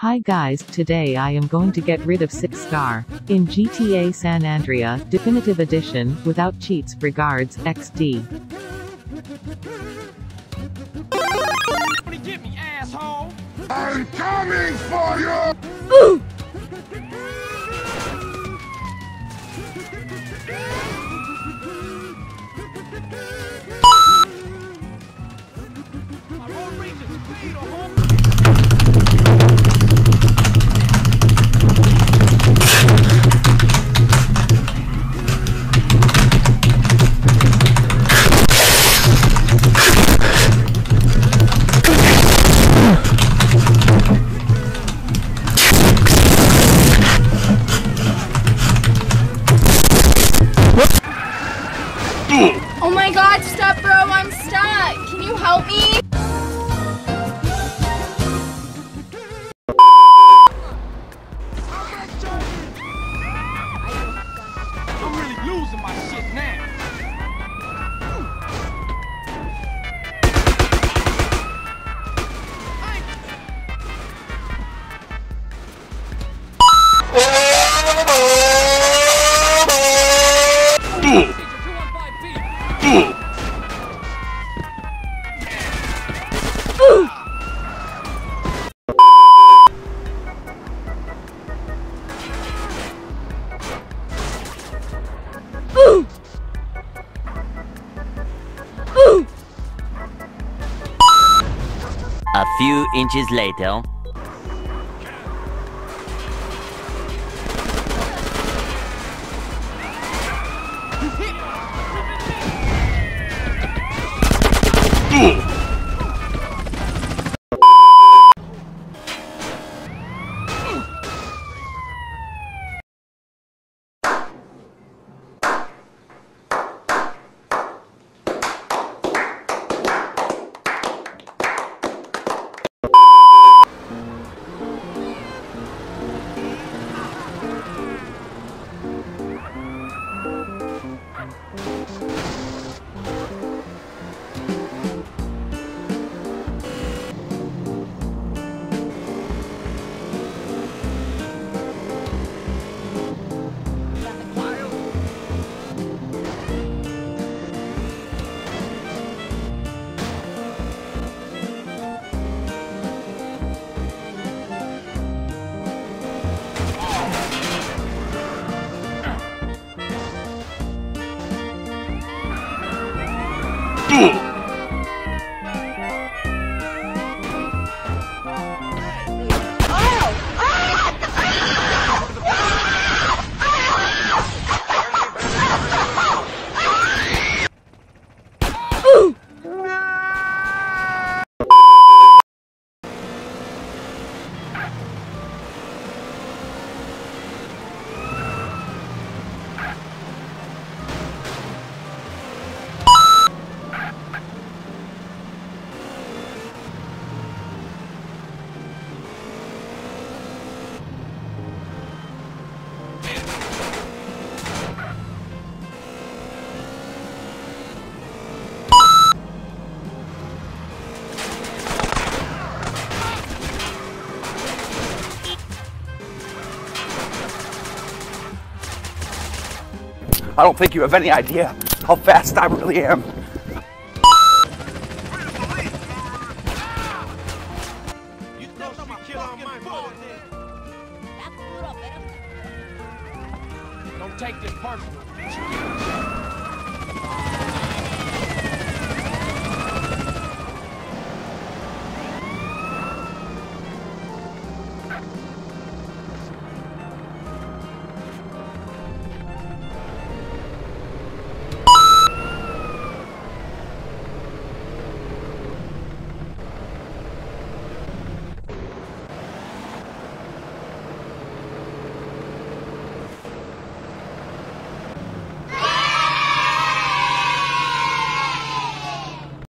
Hi guys, today I am going to get rid of 6 star. In GTA San Andreas, Definitive Edition, without cheats, regards, XD. Get me, asshole! I'm coming for you! I won't reach speed or home. Oh my god, stop bro, I'm stuck. Can you help me? A few inches later. I don't think you have any idea how fast I really am. Take this personal.